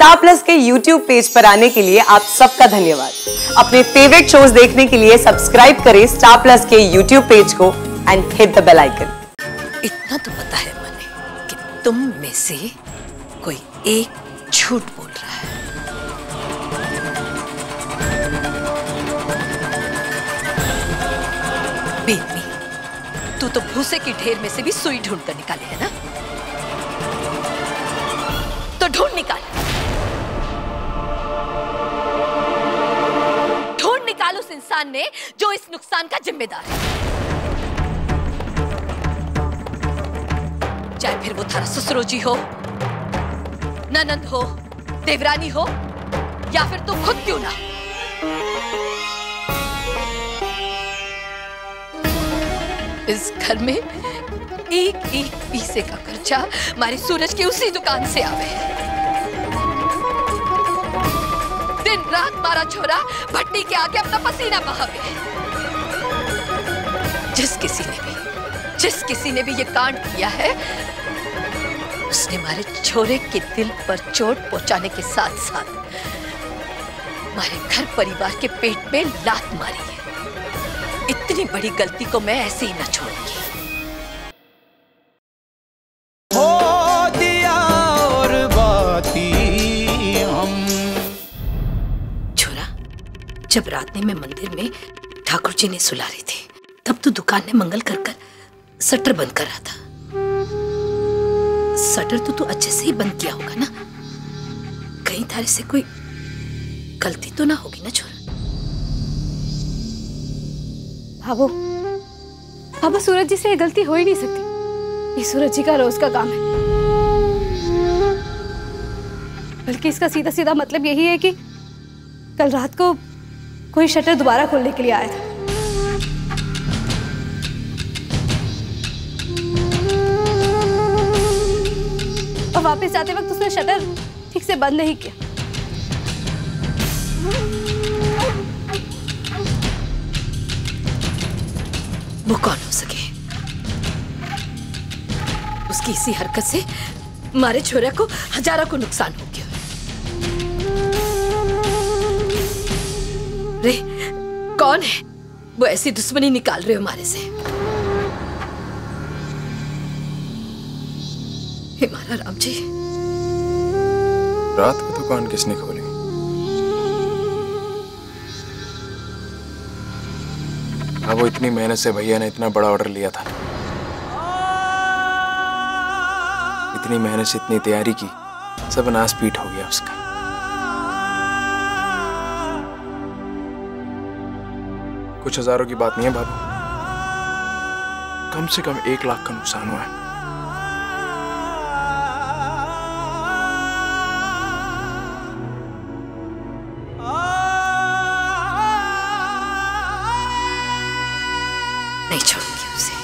Star Plus के YouTube page पर आने के लिए आप सबका धन्यवाद। अपने फेवरेट शोज़ देखने के लिए सब्सक्राइब करें स्टार प्लस के यूट्यूब पेज को and hit the bell icon इतना तो पता है मने कि तुम में से कोई एक झूठ बोल रहा है। बेदमी तू तो भूसे की ढेर में से भी सुई ढूंढ कर निकाली है ना? तो ढूंढ निकाल। इंसान ने जो इस नुकसान का जिम्मेदार है। चाहे फिर वो थारा ससुरो जी हो, ननंद हो, देवरानी हो, या फिर तू खुद क्यों ना इस घर में एक एक पीसे का खर्चा हमारे सूरज की उसी दुकान से आवे। है दिन रात मारा छोरा, भट्टी के आगे अपना पसीना बहावे जिस किसी ने भी, जिस किसी ने भी ये कांड किया है, उसने मारे छोरे के दिल पर चोट पहुँचाने के साथ साथ मारे घर परिवार के पेट में लात मारी है। इतनी बड़ी गलती को मैं ऐसे ही न छोड़ूँगी। जब रात में मंदिर में ठाकुर जी ने सुला रही थी, तब तो दुकान में मंगल कर कर शटर बंद कर रहा था। शटर तो तू अच्छे से ही बंद किया होगा ना? कहीं थारे से कोई गलती तो ना होगी ना, छोरा? भाभो भाभो सूरज जी से ये गलती हो ही नहीं सकती। ये सूरज जी का रोज का काम है। बल्कि इसका सीधा सीधा मतलब यही है कि कल रात को कोई शटर दोबारा खोलने के लिए आया था। और वापस जाते वक्त उसने शटर ठीक से बंद नहीं किया। वो कौन हो सके? उसकी इसी हरकत से हमारे छोरे को हज़ारों को नुकसान हो रे, कौन है? वो ऐसी दुश्मनी निकाल रहे हो हमारे से। हे मारा राम जी। रात को दुकान किसने खोली? हाँ वो इतनी मेहनत से भैया ने इतना बड़ा ऑर्डर लिया था। इतनी मेहनत से इतनी तैयारी की, सब नाश पीट हो गया उसका। कुछ हज़ारों की बात नहीं है, बाबू। कम से कम एक लाख का नुकसान हुआ है। नहीं छोड़ूँगी उसे।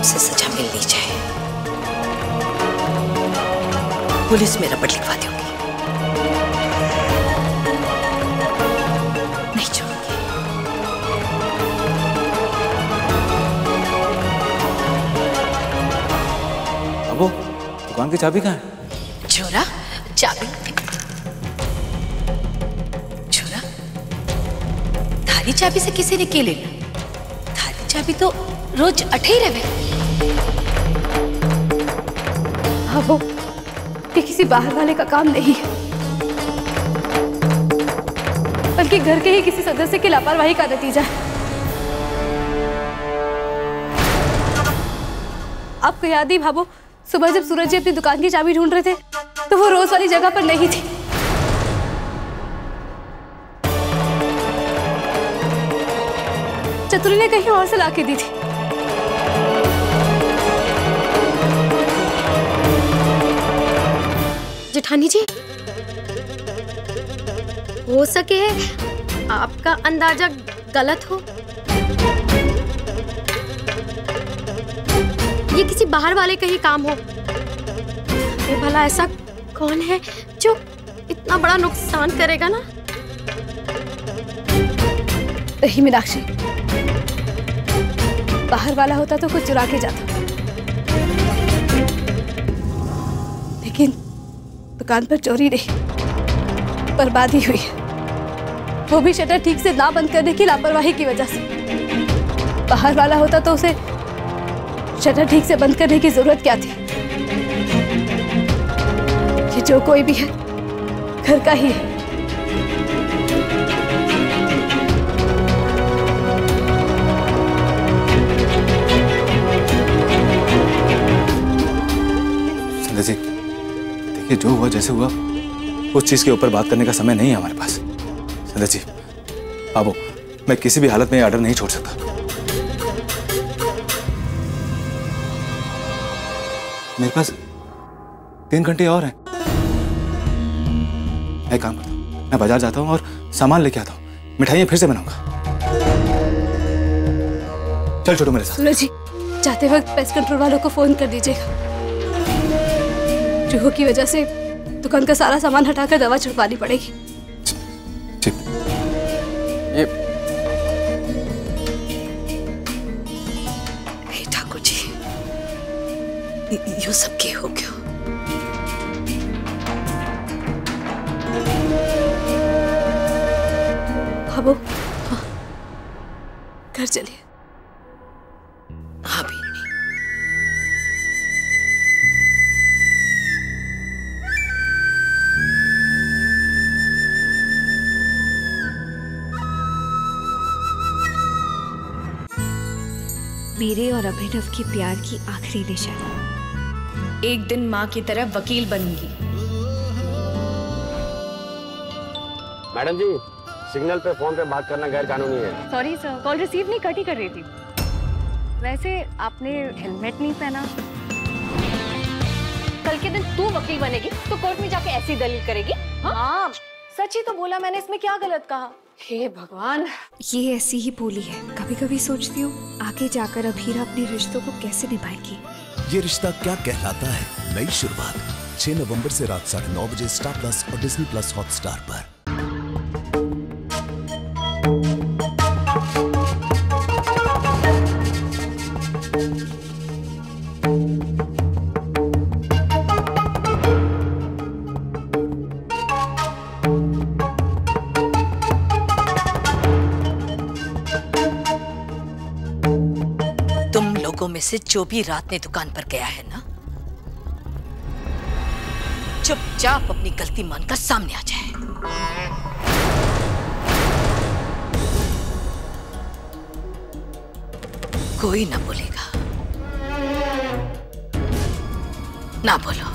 उसे सजा मिलनी चाहिए। पुलिस में रपट लिखवा दूँगी दुकान की चाबी कहाँ है? छोरा चाबी छोरा थारी चाबी से किसी ने के ले लिया थारी चाबी तो रोज अठे ही रहे भाभो ये किसी बाहर वाले का काम नहीं है। बल्कि घर के ही किसी सदस्य की लापरवाही का नतीजा है। आपको याद ही भाभो सुबह जब सूरज जी अपनी दुकान की चाबी ढूंढ रहे थे तो वो रोज वाली जगह पर नहीं थी। चतुरी ने कहीं और से लाके दी थी। जेठानी जी, हो सके आपका अंदाज़ा गलत हो। ये किसी बाहर वाले का ही काम हो। अरे भला ऐसा कौन है जो इतना बड़ा नुकसान करेगा ना? रही मीनाक्षी। बाहर वाला होता तो कुछ चुरा के जाता। लेकिन दुकान पर चोरी नहीं, बर्बादी हुई। है वो भी शटर ठीक से ना बंद करने की लापरवाही की वजह से। बाहर वाला होता तो उसे शटर ठीक से बंद करने की ज़रूरत क्या थी? ये जो कोई भी है, घर का ही है। देखिए, जो हुआ, जैसे हुआ, उस चीज़ के ऊपर बात करने का समय नहीं है हमारे पास। संध्या जी, बाबू, मैं किसी भी हालत में ऑर्डर नहीं छोड़ सकता। मेरे पास तीन घंटे और हैं। एक काम करता हूँ। मैं बाज़ार जाता हूँ और सामान लेके आता हूँ। मिठाइयाँ फिर से बनाऊँगा। चल छोटो मेरे साथ। जी, जाते वक्त पेस्ट कंट्रोल वालों को फ़ोन कर दीजिएगा। जुहो की वजह से दुकान का सारा सामान हटाकर दवा छिड़कवानी पड़ेगी। य- सब के हो क्यों? बाबू हाँ, घर चलिए। हाँ मेरे और अभिनव के प्यार की आखिरी निशानी एक दिन माँ की तरह वकील बनूँगी। मैडम जी सिग्नल पे फ़ोन पे बात करना गैर कानूनी है। सॉरी सर कॉल रिसीव नहीं कट ही कर रही थी वैसे आपने हेलमेट नहीं पहना। कल के दिन तू वकील बनेगी तो कोर्ट में जाके ऐसी दलील करेगी हाँ? सच ही तो बोला मैंने इसमें क्या गलत कहा? हे भगवान। ये ऐसी ही बोली है। कभी कभी सोचती हूँ आगे जाकर अभीरा अपने रिश्तों को कैसे निभाएगी? ये रिश्ता क्या कहलाता है? नई शुरुआत 6 नवंबर से रात साढ़े नौ बजे स्टार प्लस और डिज्नी प्लस हॉटस्टार पर। में से जो भी रात में दुकान पर गया है ना? चुपचाप अपनी गलती मानकर सामने आ जाए। कोई ना बोलेगा। ना बोलो।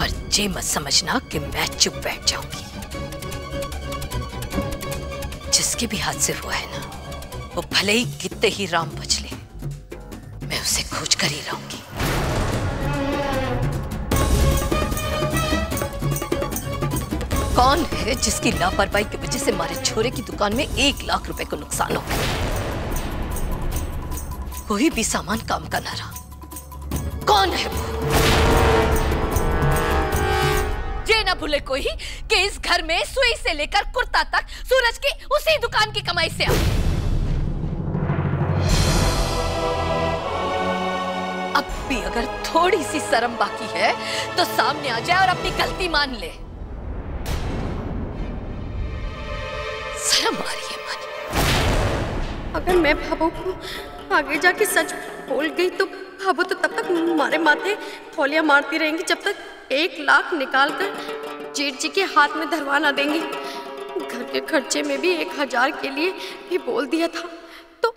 और ये मत समझना कि मैं चुप बैठ जाऊँगी। जिसके भी हाथ से हुआ है ना। वो भले ही कितने ही राम बच ले, मैं उसे खोज कर ही रहूँगी कौन है जिसकी लापरवाही की वजह से हमारे छोरे की दुकान में एक लाख रुपए को नुकसान हो गया? कोई भी सामान काम का ना रहा। कौन है वो? ये ना भूले कोई कि इस घर में सुई से लेकर कुर्ता तक सूरज की उसी दुकान की कमाई से आ भी अगर थोड़ी सी शर्म बाकी है तो सामने आ जाए और अपनी गलती मान ले। शर्म आ रही है मन। अगर मैं भाभो को आगे जाके सच बोल गई तो भाभो तो तब तक मारे माथे थौलियाँ मारती रहेंगी, जब तक एक लाख निकाल कर जेठ जी के हाथ में धरवा ना देंगी। घर के खर्चे में भी एक हज़ार के लिए भी बोल दिया था तो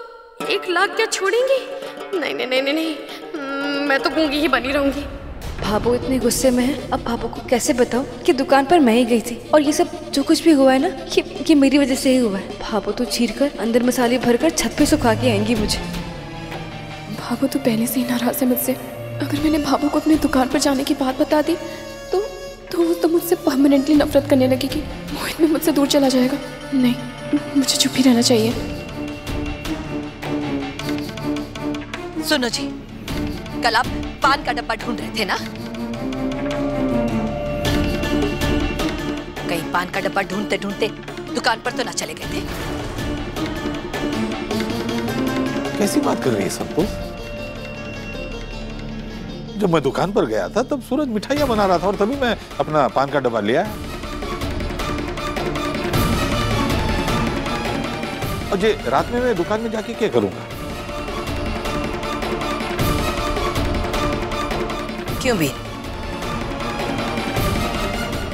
एक लाख क्या छोड़ेंगी? नहीं नहीं नहीं नहीं। मैं तो गूँगी ही बनी रहूँगी। भाभो इतने गुस्से में है अब भाभो को कैसे बताऊँ कि दुकान पर मैं ही गई थी? और ये सब जो कुछ भी हुआ है ना ये ये मेरी वजह से ही हुआ है। भाभो तो चीर कर अंदर मसाले भरकर छत पे सुखा के आएँगी मुझे। भागो तो पहले से ही नाराज़ है मुझसे। अगर मैंने भाभो को अपनी दुकान पर जाने की बात बता दी तो तो वो तो मुझसे परमानेंटली नफरत करने लगेगी। मोहित भी मुझसे दूर चला जाएगा। नहीं मुझे चुप ही रहना चाहिए। सुनो जी कल आप पान का डब्बा ढूंढ रहे थे ना? कहीं पान का डब्बा ढूंढते ढूंढते दुकान पर तो ना चले गए थे। कैसी बात कर रही है सब तो जब मैं दुकान पर गया था, तब सूरज मिठाइयाँ बना रहा था और तभी मैं अपना पान का डब्बा लिया और रात में मैं दुकान में जाके क्या करूँगा? क्यों भी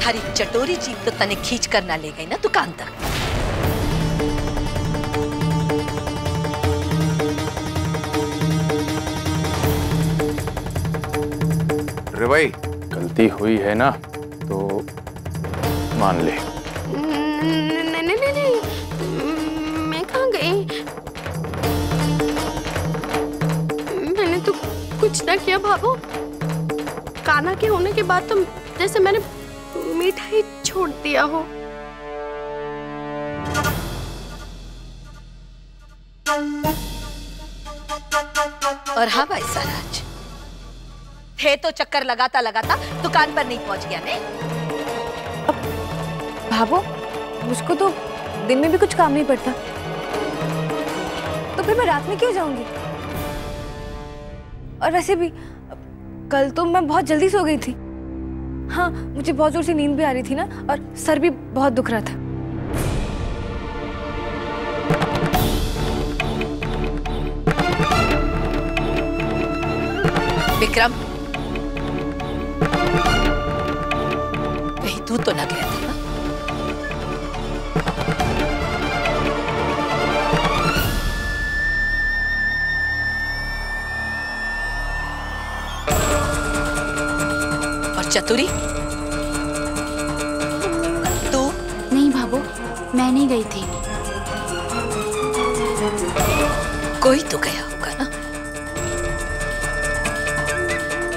हरी चटोरी जीप तो तने खींच कर ना ले गई ना दुकान तक। रे भाई गलती हुई है ना तो मान ले। नहीं नहीं नहीं नहीं मैं कहाँ गई? मैंने तो कुछ ना किया भाभो। काना के होने के बाद तो जैसे मैंने मिठाई छोड़ दिया हो। और हाँ भाई साराज थे तो चक्कर लगाता लगाता दुकान पर नहीं पहुँच गया ने भाभो मुझको तो दिन में भी कुछ काम नहीं पड़ता। तो फिर मैं रात में क्यों जाऊँगी? और वैसे भी कल तो मैं बहुत जल्दी सो गई थी। हाँ मुझे बहुत ज़ोर से नींद भी आ रही थी ना, और सर भी बहुत दुख रहा था। विक्रम। कहीं तू तो ना गया था ना और चतुरी? तू? नहीं भाभो मैं नहीं गई थी। कोई तो गया होगा ना।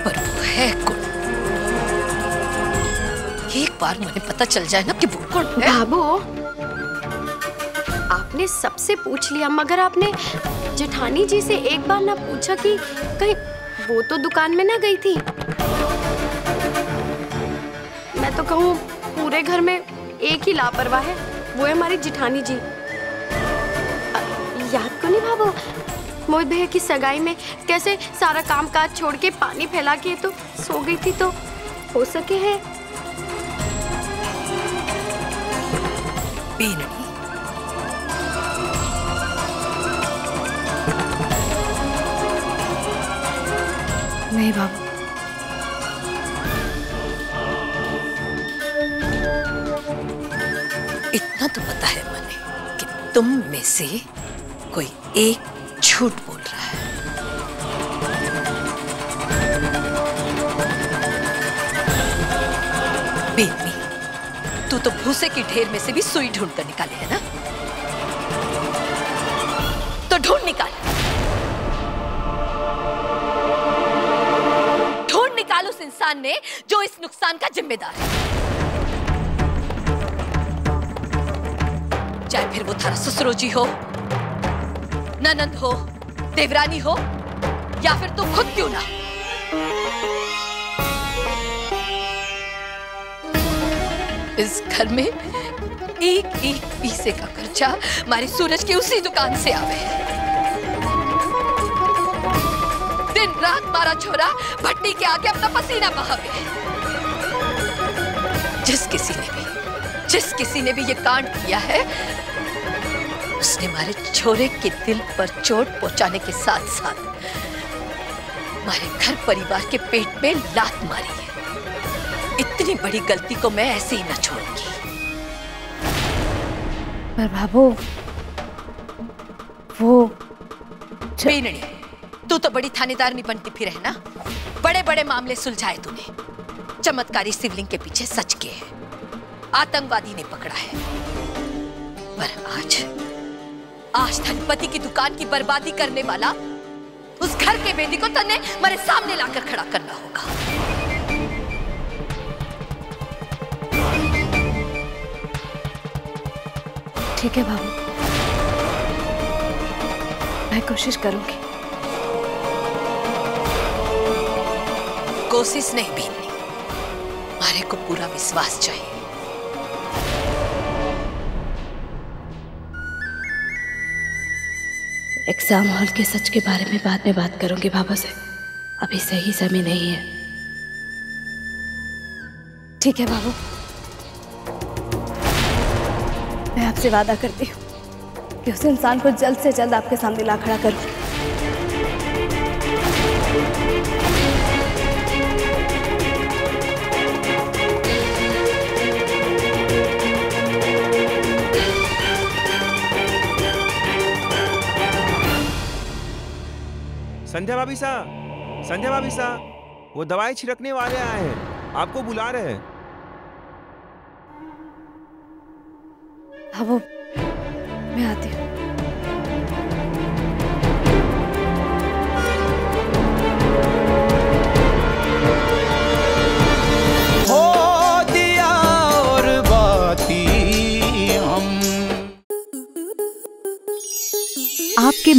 पर वो है कौन? एक बार मुझे पता चल जाए ना कि वो कौन है। बाबू आपने सबसे पूछ लिया मगर आपने जेठानी जी से एक बार ना पूछा कि कहीं वो तो दुकान में ना गई थी। मैं तो कहूँ पूरे घर में एक ही लापरवाह है वो है हमारी जिठानी जी। याद को नहीं भाभो मोहित भैया की सगाई में कैसे सारा काम काज छोड़ के पानी फैला के तो सो गई थी तो हो सके है? नहीं। बाबू इतना तो पता है मने कि तुम में से कोई एक झूठ बोल रहा है। बेदनी तू तो भूसे की ढेर में से भी सुई ढूंढ कर निकाले है ना? तो ढूंढ निकाल। ढूंढ निकाल उस इंसान ने जो इस नुकसान का जिम्मेदार है। फिर वो थारा ससुरो जी हो? ननंद हो? देवरानी हो? या फिर तू खुद क्यों ना? इस घर में एक एक पीसे का खर्चा हमारे सूरज की उसी दुकान से आवे। है दिन रात मारा छोरा भट्टी के आगे अपना पसीना बहावे। जिस किसी ने भी जिस किसी ने भी ये कांड किया है उसने हमारे छोरे के दिल पर चोट पहुँचाने के साथ साथ हमारे घर परिवार के पेट में लात मारी है। इतनी बड़ी गलती को मैं ऐसे ही न छोड़ूँगी। पर भाभो वो बेनड़ी तू तो बड़ी थानेदारनी बनती फिर है ना? बड़े बड़े मामले सुलझाए तूने। चमत्कारी शिवलिंग के पीछे सच के है। आतंकवादी ने पकड़ा है। पर आज आज धनपति की दुकान की बर्बादी करने वाला उस घर के बेदी को तन्ने मेरे सामने लाकर खड़ा करना होगा। ठीक है बाबू। मैं कोशिश करूँगी। कोशिश नहीं बीतनी हमारे को पूरा विश्वास चाहिए। एग्ज़ाम हॉल के सच के बारे में बाद में बात करूँगी बाबा से अभी सही समय नहीं है। ठीक है बाबू। मैं आपसे वादा करती हूँ कि उस इंसान को जल्द से जल्द आपके सामने ला खड़ा करूँ। संध्या भाभी सा, संध्या भाभी सा, वो दवाई छिड़कने वाले आए हैं। आपको बुला रहे हैं। हाँ वो, मैं आती हूँ।